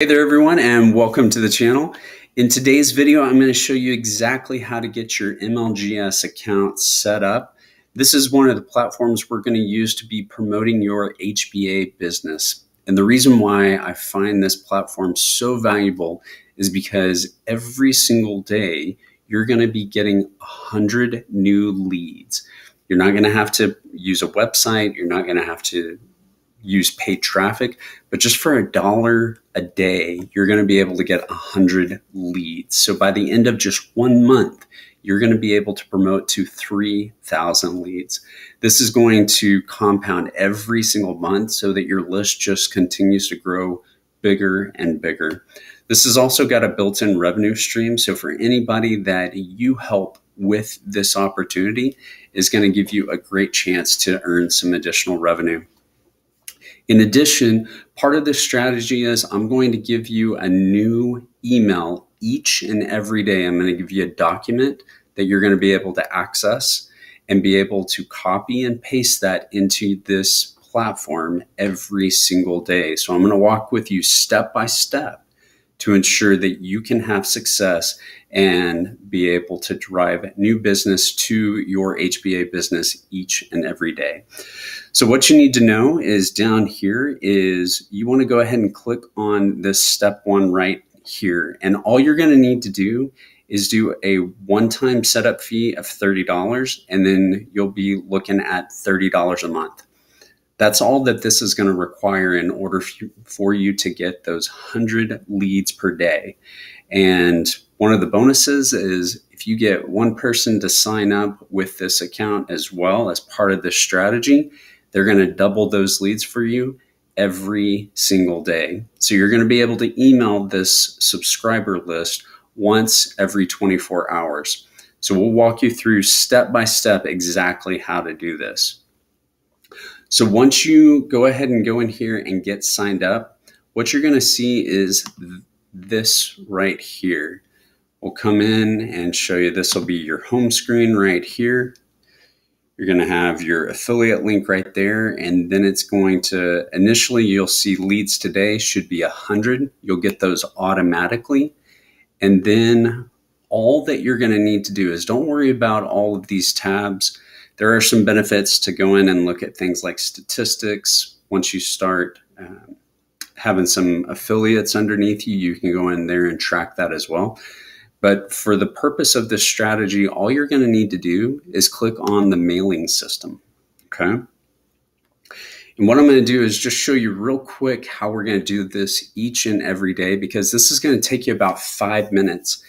Hey there everyone and welcome to the channel. In today's video, I'm going to show you exactly how to get your MLGS account set up. This is one of the platforms we're going to use to be promoting your HBA business. And the reason why I find this platform so valuable is because every single day you're going to be getting 100 new leads. You're not going to have to use a website. You're not going to have to use paid traffic, but just for a dollar a day, you're going to be able to get 100 leads. So by the end of just one month, you're going to be able to promote to 3,000 leads. This is going to compound every single month so that your list just continues to grow bigger and bigger. This has also got a built in revenue stream. So for anybody that you help with this opportunity is going to give you a great chance to earn some additional revenue. In addition, part of this strategy is I'm going to give you a new email each and every day. I'm going to give you a document that you're going to be able to access and be able to copy and paste that into this platform every single day. So I'm going to walk with you step by step to ensure that you can have success and be able to drive new business to your HBA business each and every day. So what you need to know is down here is you want to go ahead and click on this step one right here. And all you're going to need to do is do a one-time setup fee of $30 and then you'll be looking at $30 a month. That's all that this is going to require in order for you to get those 100 leads per day. And one of the bonuses is if you get one person to sign up with this account as well as part of this strategy, they're going to double those leads for you every single day. So you're going to be able to email this subscriber list once every 24 hours. So we'll walk you through step by step exactly how to do this. So once you go ahead and go in here and get signed up, what you're going to see is th this right here. We'll come in and show you this will be your home screen right here. You're going to have your affiliate link right there. And then it's going to initially, you'll see leads today should be 100. You'll get those automatically. And then all that you're going to need to do is don't worry about all of these tabs there are some benefits to go in and look at things like statistics. Once you start um, having some affiliates underneath you, you can go in there and track that as well. But for the purpose of this strategy, all you're going to need to do is click on the mailing system. Okay. And what I'm going to do is just show you real quick how we're going to do this each and every day because this is going to take you about five minutes.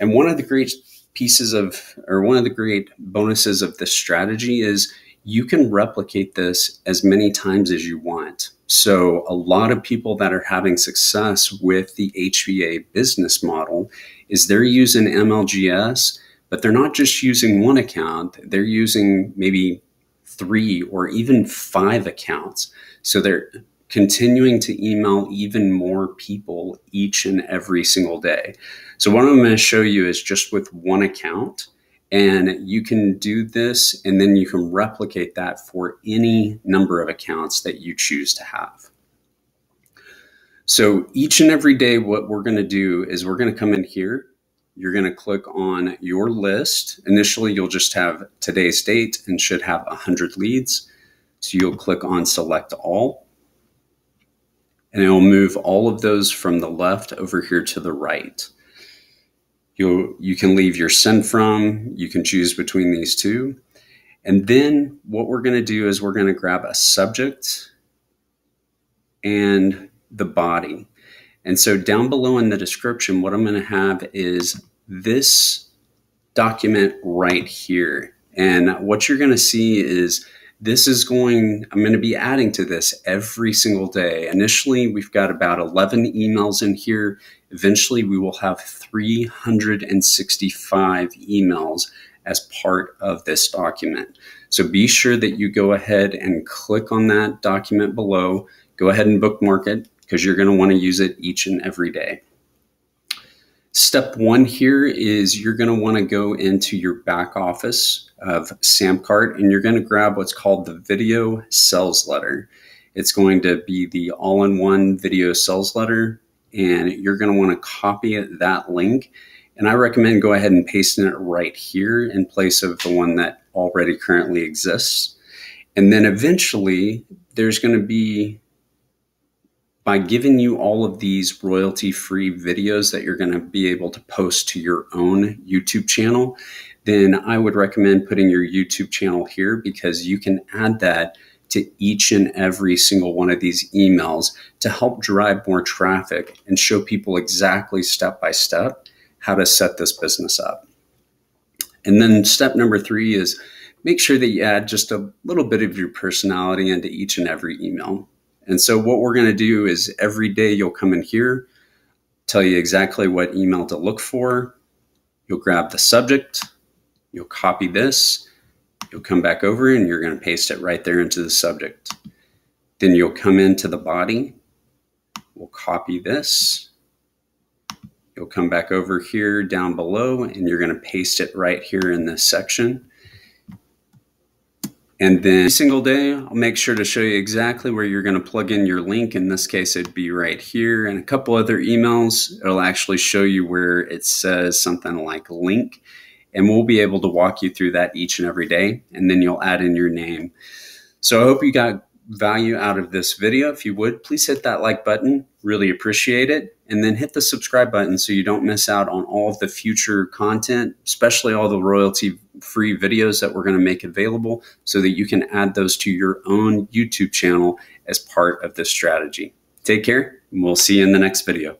And one of the great pieces of, or one of the great bonuses of this strategy is you can replicate this as many times as you want. So, a lot of people that are having success with the HBA business model is they're using MLGS, but they're not just using one account, they're using maybe three or even five accounts. So, they're continuing to email even more people each and every single day. So what I'm going to show you is just with one account and you can do this and then you can replicate that for any number of accounts that you choose to have. So each and every day, what we're going to do is we're going to come in here. You're going to click on your list. Initially, you'll just have today's date and should have 100 leads. So you'll click on select all and it will move all of those from the left over here to the right. you you can leave your send from, you can choose between these two. And then what we're going to do is we're going to grab a subject and the body. And so down below in the description, what I'm going to have is this document right here. And what you're going to see is this is going, I'm going to be adding to this every single day. Initially, we've got about 11 emails in here. Eventually, we will have 365 emails as part of this document. So be sure that you go ahead and click on that document below. Go ahead and bookmark it because you're going to want to use it each and every day. Step one here is you're going to want to go into your back office of Samcart and you're going to grab what's called the video sales letter. It's going to be the all in one video sales letter. and you're going to want to copy that link. And I recommend go ahead and pasting it right here in place of the one that already currently exists. And then eventually there's going to be by giving you all of these royalty free videos that you're going to be able to post to your own YouTube channel, then I would recommend putting your YouTube channel here because you can add that to each and every single one of these emails to help drive more traffic and show people exactly step by step how to set this business up. And then step number three is make sure that you add just a little bit of your personality into each and every email. And so what we're going to do is every day you'll come in here, tell you exactly what email to look for. You'll grab the subject, you'll copy this, you'll come back over and you're going to paste it right there into the subject. Then you'll come into the body, we'll copy this. You'll come back over here down below and you're going to paste it right here in this section. And then every single day, I'll make sure to show you exactly where you're going to plug in your link. In this case, it'd be right here. And a couple other emails, it'll actually show you where it says something like link. And we'll be able to walk you through that each and every day. And then you'll add in your name. So I hope you got value out of this video. If you would, please hit that like button. Really appreciate it. And then hit the subscribe button so you don't miss out on all of the future content, especially all the royalty free videos that we're going to make available so that you can add those to your own YouTube channel as part of this strategy. Take care, and we'll see you in the next video.